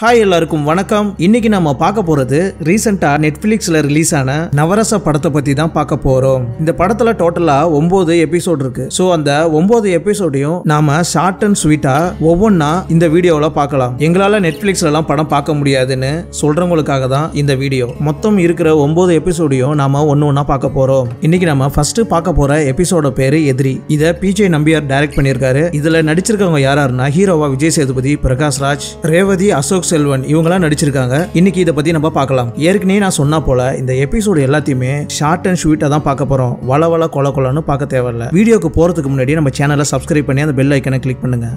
Hi எல்லாருக்கும் வணக்கம். இன்னைக்கு நம்ம பார்க்க போறது ரீசெண்டா நெட்ஃபிளிக்ஸ்ல ரிலீஸ் ஆன நவரச படத்தை பத்தி தான் பார்க்க போறோம். இந்த படத்துல டோட்டலா ஒன்பது எபிசோட் இருக்கு. ஸோ அந்த ஒன்பது எபிசோடையும் நாம ஷார்ட் அண்ட் ஸ்வீட்டா ஒவ்வொன்றா இந்த வீடியோவில் பார்க்கலாம். எங்களால நெட்ஃபிளிக்ஸ்ல எல்லாம் படம் பார்க்க முடியாதுன்னு சொல்றவங்களுக்காக தான் இந்த வீடியோ மொத்தம் இருக்கிற ஒன்பது எபிசோடையும் நாம ஒன்று ஒன்றா பார்க்க போறோம். இன்னைக்கு நம்ம ஃபர்ஸ்ட் பார்க்க போற எபிசோட பேரு எதிரி. இதை பிஜே நம்பியார் டைரக்ட் பண்ணியிருக்காரு. இதுல நடிச்சிருக்கவங்க யாராருன்னா ஹீரோவா விஜய் சேதுபதி பிரகாஷ் ராஜ் ரேவதி அசோக் செல்வன் இவங்கெல்லாம் நடிச்சிருக்காங்க. இன்னைக்கு இதை பத்தி நம்ம பார்க்கலாம். ஏற்கனவே நான் சொன்னா போல இந்த எபிசோடு எல்லாத்தையுமே ஷார்ட் அண்ட் ஸ்வீட்டா தான் பார்க்க போறோம். வள வள கொல கொலன்னு பார்க்க தேவையில்ல. வீடியோக்கு போறதுக்கு முன்னாடி நம்ம சேனலை சப்ஸ்கிரைப் பண்ணி அந்த பெல் ஐக்கனை கிளிக் பண்ணுங்க.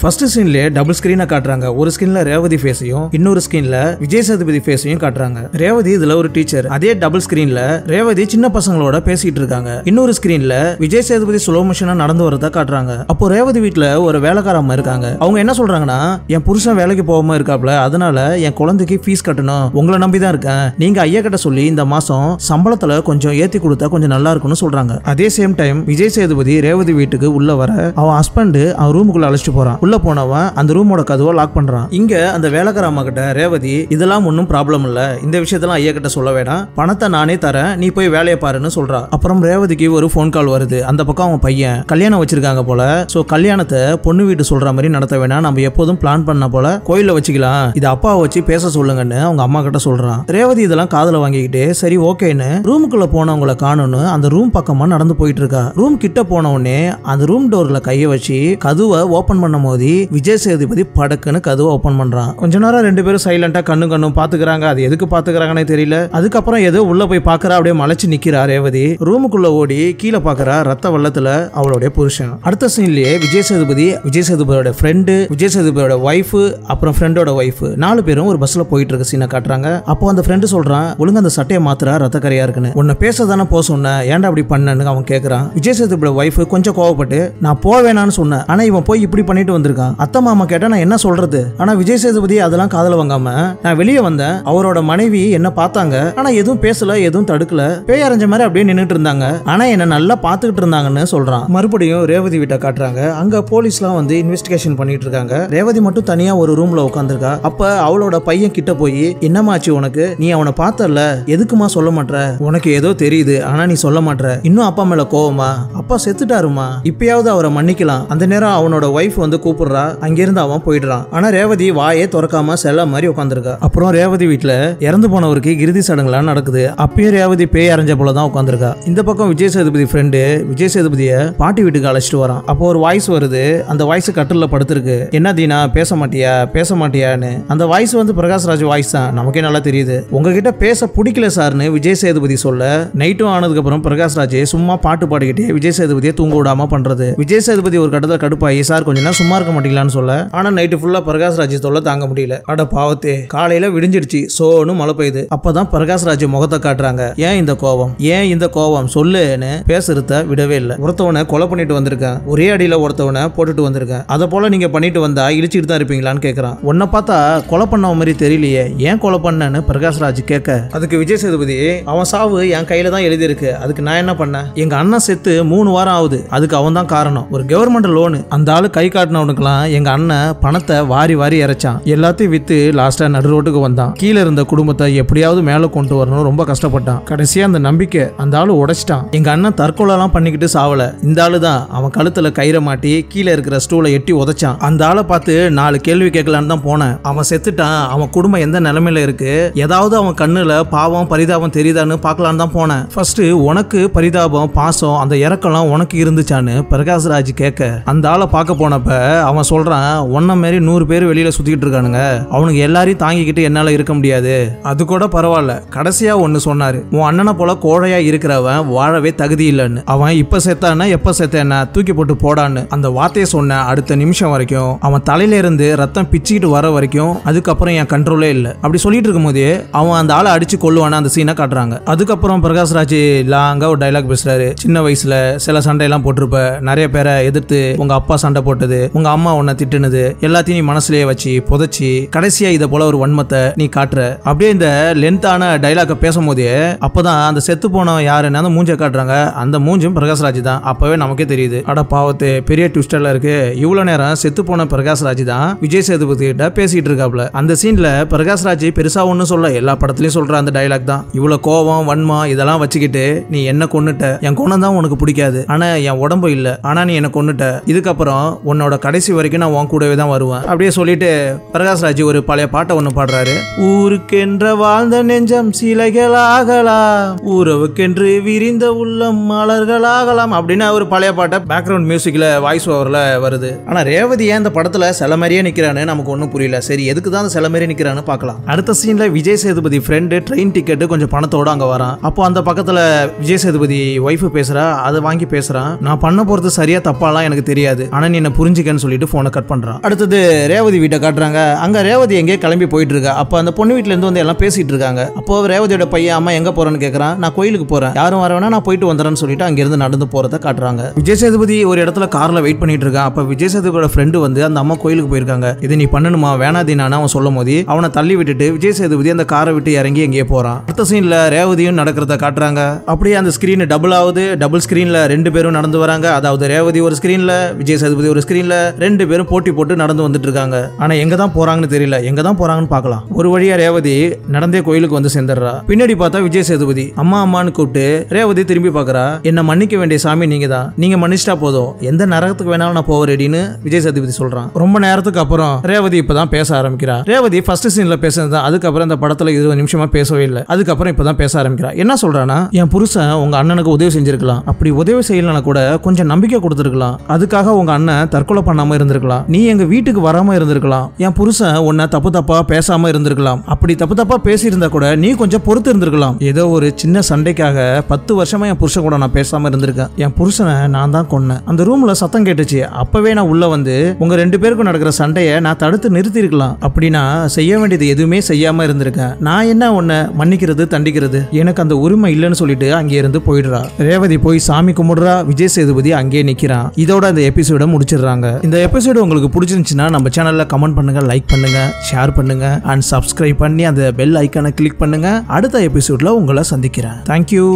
ஃபர்ஸ்ட் சீன்ல டபுள் ஸ்கிரீனா காட்டுறாங்க. ஒரு ஸ்கிரீன்ல ரேவதி ஃபேஸையும் இன்னொரு ஸ்கிரீன்ல விஜய் சேதுபதி ஃபேஸையும் காட்டுறாங்க. ரேவதி இதுல ஒரு டீச்சர் அதே டபுள் ஸ்கிரீன்ல ரேவதி சின்ன பசங்களோட பேசிட்டு இருக்காங்க. இன்னொரு ஸ்கிரீன்ல விஜய் சேதுபதி ஸ்லோ மிஷனா நடந்து வரதா காட்டுறாங்க. அப்போ ரேவதி வீட்டுல ஒரு வேலைக்காரம்மா இருக்காங்க. அவங்க என்ன சொல்றாங்கன்னா என் புருஷன் வேலைக்கு போகாம இருக்காப்ல. அதனால என் குழந்தைக்கு ஃபீஸ் கட்டணும். உங்களை நம்பி தான் இருக்கேன். நீங்க ஐயா கிட்ட சொல்லி இந்த மாசம் சம்பளத்துல கொஞ்சம் ஏத்தி கொடுத்தா கொஞ்சம் நல்லா இருக்கும்னு சொல்றாங்க. அதே சேம் டைம் விஜய் சேதுபதி ரேவதி வீட்டுக்கு உள்ள வர அவன் ஹஸ்பண்ட் அவன் ரூமுக்குள்ள அழைச்சிட்டு போறான். உள்ள போனவன் அந்த ரூமோட கதவை லாக் பண்றான். இங்க அந்த வேலைக்கார அம்மா கிட்ட ரேவதி இதெல்லாம் ஒன்றும் ப்ராப்ளம் இல்ல. இந்த விஷயத்தெல்லாம் ஐயா கிட்ட சொல்ல வேணாம். பணத்தை நானே தரேன். நீ போய் வேலையை பாருன்னு சொல்றா. அப்புறம் ரேவதிக்கு ஒரு ஃபோன் கால் வருது. அந்த பக்கம் அவன் பையன் கல்யாணம் வச்சிருக்காங்க போல. சோ கல்யாணத்தை பொண்ணு வீட்டு சொல்ற மாதிரி நடத்த வேணாம். நம்ம எப்போதும் பிளான் பண்ண போல. கோயில வச்சுக்கலாம். இது அப்பாவை வச்சு பேச சொல்லுங்கன்னு அவங்க அம்மா கிட்ட சொல்றான். ரேவதி இதெல்லாம் காதல வாங்கிக்கிட்டு சரி ஓகேன்னு ரூமுக்குள்ள போனவங்கள காணும்னு அந்த ரூம் பக்கமா நடந்து போயிட்டு இருக்கா. ரூம் கிட்ட போன உடனே அந்த ரூம் டோர்ல கைய வச்சு கதுவை ஓபன் பண்ணும் போது விஜய் சேதுபதி படக்குன்னு கதவை ஓபன் பண்றான். கொஞ்ச நேரம் ரெண்டு பேரும் சைலண்டா கண்ணு கண்ணும் பாத்துக்கிறாங்க. அது எதுக்கு பாத்துக்கிறாங்கன்னே தெரியல. அதுக்கப்புறம் ஏதோ உள்ள போய் பாக்குறா அப்படியே மலைச்சு நிக்கிறா ரேவதி. ரூமுக்குள்ள ஓடி கீழே பாக்குறா ரத்த வெள்ளத்துல அவளுடைய புருஷன். அடுத்த சீன்லயே விஜய் சேதுபதி விஜய் சேதுபதியோட ஃப்ரெண்டு விஜய் சேதுபதியோட ஒய்ஃப் அப்புறம் ஃப்ரெண்டோட ஒய்ஃப் நாலு பேரும் ஒரு பஸ்ல போயிட்டு இருக்க சீனை காட்டுறாங்க. அப்போ அந்த ஃப்ரெண்டு சொல்றான் ஒழுங்கு அந்த சட்டையை மாத்திரா ரத்த கரையா இருக்குன்னு. உன்னை பேச தானே போக சொன்னேன் ஏன்டா அப்படி பண்ணனு அவன் கேக்குறான். விஜய் சேதுபதியோட ஒய்ஃப் கொஞ்சம் கோவப்பட்டு நான் போவேணான்னு சொன்னேன். ஆனா இவன் போய் இப்படி பண்ணிட்டு வந்திருக்கான். அத்தை மாமா கேட்டா நான் என்ன சொல்றது? ஆனா விஜய் சேதுபதி அதெல்லாம் காதல வாங்காம நான் வெளியே வந்தேன். அவரோட மனைவி என்ன பார்த்தாங்க? ஆனா எதுவும் பேசல எதுவும் தடுக்கல. பேய் அரைஞ்ச மாதிரி அப்படியே நின்னுட்டு இருந்தாங்க. ஆனா என்ன நல்லா பாத்துக்கிட்டு இருந்தாங்கன்னு சொல்றான். மறுபடியும் ரேவதி வீட்டை காட்டுறாங்க. அங்க போலீஸ்லாம் வந்து இன்வெஸ்டிகேஷன் பண்ணிட்டு இருக்காங்க. ரேவதி மட்டும் தனியா ஒரு ரூம்ல உட்காந்துருக்கா அப்ப அவளோட பையன் கிட்ட போய் என்னமாச்சு உனக்கு? நீ அவனை பார்த்தல எதுக்குமா சொல்ல மாட்ட உனக்கு ஏதோ தெரியுது. ஆனா நீ சொல்ல மாட்ட இன்னும் அப்பா மேல கோவமா? அப்பா செத்துட்டாருமா இப்பயாவது அவரை மன்னிக்கலாம். அந்த நேரம் அவனோட ஒய்ஃப் வந்து கூப்பிடுறா அங்கிருந்து அவன் போயிடுறான். ஆனா ரேவதி வாயே திறக்காம செல்ல மாதிரி உட்காந்துருக்கா அப்புறம் ரேவதி வீட்டுல இறந்து போனவருக்கு இறுதி சடங்குலாம் நடக்குது. அப்பயும் ரேவதி பேய் அரைஞ்ச போல தான் உட்காந்துருக்கா இந்த பக்கம் விஜய் சேதுபதி ஃப்ரெண்டு விஜய் சேதுபதிய பாட்டி வீட்டுக்கு அழைச்சிட்டு வரான். அப்போ ஒரு வாய்ஸ் வருது. அந்த வாய்ஸ் கட்டில படுத்திருக்கு. என்ன தீனா பேச மாட்டியா? பேச மாட்டியான்னு. அந்த வாய்ஸ் வந்து பிரகாஷ் ராஜ் வாய்ஸ் தான். நமக்கே நல்லா தெரியுது. உங்ககிட்ட பேச பிடிக்கல சார்னு விஜய் சேதுபதி சொல்ல நைட்டும் ஆனதுக்கு அப்புறம் பிரகாஷ்ராஜ் சும்மா பாட்டு பாடிக்கிட்டே விஜய் சேதுபதியை தூங்க விடாம பண்றது. விஜய் சேதுபதி ஒரு கட்டத்தில் கடுப்பாயி சார் கொஞ்ச நேரம் சும்மா பார்க்க மாட்டீங்களான்னு சொல்ல. ஆனா நைட்டு ஃபுல்லா பிரகாஷ் ராஜ் தொல்லை தாங்க முடியல. அட பாவத்தே காலையில விடிஞ்சிடுச்சு சோனு மழை பெய்யுது. அப்பதான் பிரகாஷ் ராஜ் முகத்தை காட்டுறாங்க. ஏன் இந்த கோவம் ஏன் இந்த கோவம் சொல்லுன்னு பேசுறத விடவே இல்லை. ஒருத்தவனை கொலை பண்ணிட்டு வந்திருக்கேன். ஒரே அடியில ஒருத்தவனை போட்டுட்டு வந்திருக்கேன். அதை போல நீங்க பண்ணிட்டு வந்தா இழிச்சிட்டு தான் இருப்பீங்களான்னு கேக்குறான். உன்னை பார்த்தா கொலை பண்ண மாதிரி தெரியலையே. ஏன் கொலை பண்ணன்னு பிரகாஷ் ராஜ் கேட்க அதுக்கு விஜய் சேதுபதி அவன் சாவு என் கையில தான் எழுதியிருக்கு. அதுக்கு நான் என்ன பண்ணேன்? எங்க அண்ணன் செத்து மூணு வாரம் ஆகுது. அதுக்கு அவன் தான் காரணம். ஒரு கவர்மெண்ட் லோனு அந்த ஆளு கை காட்டின காட்டினவனுக்குலாம் எங்க அண்ணன் பணத்தை வாரி வாரி இறைச்சான். எல்லாத்தையும் வித்து லாஸ்டா நடு ரோட்டுக்கு வந்தான். கீழே இருந்த குடும்பத்தை எப்படியாவது மேல கொண்டு வரணும் ரொம்ப கஷ்டப்பட்டான். கடைசியா அந்த நம்பிக்கை அந்த ஆளு உடைச்சிட்டான். எங்க அண்ணன் தற்கொலைலாம் பண்ணிக்கிட்டு சாவல. இந்த ஆள் தான் அவன் கழுத்துல கயிறை மாட்டி கீழே இருக்கிற ஸ்டூலை எட்டி உதைச்சான். அந்த ஆளை பார்த்து நாலு கேள்வி கேட்கலான்னு தான் போனேன். அவன் செத்துட்டான். அவன் குடும்பம் எந்த நிலைமையில இருக்கு? ஏதாவது அவன் கண்ணுல பாவம் பரிதாபம் தெரியுதான்னு பார்க்கலான்னு தான் போனேன். ஃபர்ஸ்ட் உனக்கு பரிதாபம் பாசம் அந்த இறக்கம்லாம் உனக்கு இருந்துச்சான்னு பிரகாஷ் ராஜ் கேட்க அந்த ஆளை பார்க்க போனப்ப அவன் சொல்றான் ஒன்றை மாரி நூறு பேர் வெளியில சுத்திக்கிட்டு இருக்கானுங்க. அவனுக்கு எல்லாரையும் தாங்கிக்கிட்டு என்னால இருக்க முடியாது. அது கூட பரவாயில்ல. கடைசியா ஒன்னு சொன்னாரு. உன் அண்ணனை போல கோழையா இருக்கிறவன் வாழவே தகுதி இல்லைன்னு. அவன் இப்ப செத்தானா எப்ப செத்தேன்னா தூக்கி போட்டு போடான்னு. அந்த வார்த்தையை சொன்ன அடுத்த நிமிஷம் வரைக்கும் அவன் தலையில இருந்து ரத்தம் பிச்சுக்கிட்டு வர வரைக்கும் அதுக்கப்புறம் என் கண்ட்ரோலே இல்லை. அப்படி சொல்லிட்டு இருக்கும்போதே அவன் அந்த ஆளை அடிச்சு கொள்ளுவான அந்த சீனை காட்டுறாங்க. அதுக்கப்புறம் பிரகாஷ் ராஜ் லாங்கா ஒரு டைலாக் பேசுறாரு. சின்ன வயசுல சில சண்டையெல்லாம் போட்டிருப்ப நிறைய பேரை எதிர்த்து உங்க அப்பா சண்டை போட்டது உங்க அம்மா உன்னை திட்டுனது எல்லாத்தையும் நீ மனசுலயே வச்சு புதைச்சி கடைசியா இதை போல ஒரு வன்மத்தை நீ காட்டுற. அப்படியே இந்த லென்த்தான டைலாக பேசும்போதே அப்பதான் அந்த செத்து போன யாருன்னு அந்த மூஞ்ச காட்டுறாங்க? அந்த மூஞ்சும் பிரகாஷ்ராஜ் தான். அப்பவே நமக்கே தெரியுது. அட பாவத்து பெரிய ட்விஸ்டர்ல இருக்கு. இவ்வளவு நேரம் செத்து போன பிரகாஷ்ராஜ் தான் விஜய் சேதுபதி கிட்ட பேசிட்டு இருக்காப்ல. அந்த சீன்ல பிரகாஷ்ராஜ் பெருசா ஒன்னும் சொல்ல எல்லா படத்துலயும் சொல்ற அந்த டைலாக் தான். இவ்வளவு கோவம் வன்மம் இதெல்லாம் வச்சுக்கிட்டு நீ என்ன கொன்னுட்ட? என் குணம் தான் உனக்கு பிடிக்காது. ஆனா என் உடம்பு இல்ல. ஆனா நீ என்ன கொண்டுட்ட இதுக்கப்புறம் உன்னோட கடை கடைசி வரைக்கும் நான் உன் கூடவே தான் வருவேன். அப்படியே சொல்லிட்டு பிரகாஷ்ராஜ் ஒரு பழைய பாட்டை ஒன்று பாடுறாரு. ஊருக்கென்ற வாழ்ந்த நெஞ்சம் சிலைகளாகலாம் உறவுக்கென்று விரிந்த உள்ளம் மலர்களாகலாம் அப்படின்னு ஒரு பழைய பாட்டை பேக்ரவுண்ட் மியூசிக்கில் வாய்ஸ் ஓவர்ல வருது. ஆனா ரேவதி ஏன் இந்த படத்துல சில மாதிரியே நிக்கிறான்னு நமக்கு ஒன்றும் புரியல. சரி எதுக்கு தான் அந்த சில மாதிரியே நிற்கிறான்னு பார்க்கலாம். அடுத்த சீன்ல Vijay Sethupathi friend train ticket கொஞ்சம் பணத்தோட அங்க வரான். அப்போ அந்த பக்கத்துல விஜய் சேதுபதி ஒய்ஃப் பேசுறா அதை வாங்கி பேசுறான். நான் பண்ண போகிறது சரியா தப்பாலாம் எனக்கு தெரியாது. ஆனால் நீ என்ன புரிஞ்சுக்கன்னு சொல்லிட்டு போனை கட் பண்றான். அடுத்தது ரேவதி வீட்டை காட்டுறாங்க. அங்க ரேவதி எங்கேயோ கிளம்பி போயிட்டு இருக்கா அப்ப அந்த பொண்ணு வீட்ல இருந்து வந்து எல்லாம் பேசிட்டு இருக்காங்க. அப்போ ரேவதியோட பையன் அம்மா எங்க போறேன்னு கேக்குறான். நான் கோயிலுக்கு போறேன். யாரும் வரவேனா நான் போயிட்டு வந்துறேன்னு சொல்லிட்டு அங்கேருந்து நடந்து போறத காட்டுறாங்க. விஜய் சேதுபதி ஒரு இடத்துல கார்ல வெயிட் பண்ணிட்டு இருக்கான். அப்ப விஜய் சேதுபதியோட ஃப்ரெண்டு வந்து அந்த அம்மா கோயிலுக்கு போயிருக்காங்க. இது நீ பண்ணணுமா வேணாதீனான்னு அவன் சொல்லும் போது அவனை தள்ளி விட்டுட்டு விஜய் சேதுபதி அந்த காரை விட்டு இறங்கி எங்கேயோ போறான். அடுத்த சீன்ல ரேவதியும் நடக்கிறத காட்டுறாங்க. அப்படியே அந்த ஸ்கிரீன் டபுள் ஆகுது. டபுள் ஸ்கிரீன்ல ரெண்டு பேரும் நடந்து வராங்க. அதாவது ரேவதி ஒரு ஸ்கிரீன்ல விஜய் சேதுபதி ஒரு ஸ்கிரீன்ல ரெண்டு பேரும் போட்டி போட்டு நடந்து வந்துட்டு இருக்காங்க ஆனா எங்க தான் போறாங்கன்னு தெரியல. எங்க தான் போறாங்கன்னு பார்க்கலாம். ஒரு வழியா ரேவதி நடந்தே கோயிலுக்கு வந்து சேர்ந்துடுறா. பின்னாடி பார்த்தா விஜய் சேதுபதி அம்மா அம்மான்னு கூப்பிட்டு ரேவதி திரும்பி பாக்குறா என்ன மன்னிக்க வேண்டிய சாமி நீங்க தான். நீங்க மன்னிச்சிட்டா போதும். எந்த நரகத்துக்கு வேணாலும் நான் போக ரெடின்னு விஜய் சேதுபதி சொல்றான். ரொம்ப நேரத்துக்கு அப்புறம் ரேவதி இப்பதான் பேச ஆரம்பிக்கிறா. ரேவதி ஃபர்ஸ்ட் சீன்ல பேசுனது தான். அதுக்கப்புறம் இந்த படத்துல இருபது நிமிஷமா பேசவே இல்லை. அதுக்கப்புறம் இப்பதான் பேச ஆரம்பிக்கிறா. என்ன சொல்றானா என் புருஷன் உங்க அண்ணனுக்கு உதவி செஞ்சிருக்கலாம். அப்படி உதவி செய்யலனா கூட கொஞ்சம் நம்பிக்கை கொடுத்துருக்கலாம். அதுக்காக உங்க அண்ணன் தற்கொலை பண்ணாம இருந்திருக்கலாம். நீ எங்க வீட்டுக்கு வராம இருந்திருக்கலாம். என் புருஷன் உன்னை தப்பு தப்பா பேசாம இருந்திருக்கலாம். அப்படி தப்பு தப்பா பேசியிருந்தா கூட நீ கொஞ்சம் பொறுத்து இருந்திருக்கலாம். ஏதோ ஒரு சின்ன சண்டைக்காக பத்து வருஷமா என் புருஷன் கூட நான் பேசாம இருந்திருக்கேன். என் புருஷனை நான் தான் கொன்னேன். அந்த ரூம்ல சத்தம் கேட்டுச்சு. அப்பவே நான் உள்ள வந்து உங்க ரெண்டு பேருக்கும் நடக்கிற சண்டையை நான் தடுத்து நிறுத்தி இருக்கலாம் அப்படின்னா செய்ய வேண்டியது எதுவுமே செய்யாம இருந்திருக்கேன். நான் என்ன உன்னை மன்னிக்கிறது தண்டிக்கிறது? எனக்கு அந்த உரிமை இல்லைன்னு சொல்லிட்டு அங்கே இருந்து போயிடுறா. ரேவதி போய் சாமி கும்பிடுறா. விஜய் சேதுபதி அங்கேயே நிக்கிறான். இதோட அந்த எபிசோட முடிச்சிடுறாங்க. இந்த எபிசோடு உங்களுக்கு பிடிச்சிருந்துச்சுன்னா நம்ம சேனலில் கமெண்ட் பண்ணுங்கள் லைக் பண்ணுங்கள் ஷேர் பண்ணுங்கள் அண்ட் சப்ஸ்கிரைப் பண்ணி அந்த பெல் ஐக்கானை கிளிக் பண்ணுங்கள் அடுத்த எபிசோடில் உங்களை சந்திக்கிறேன். தேங்க்யூ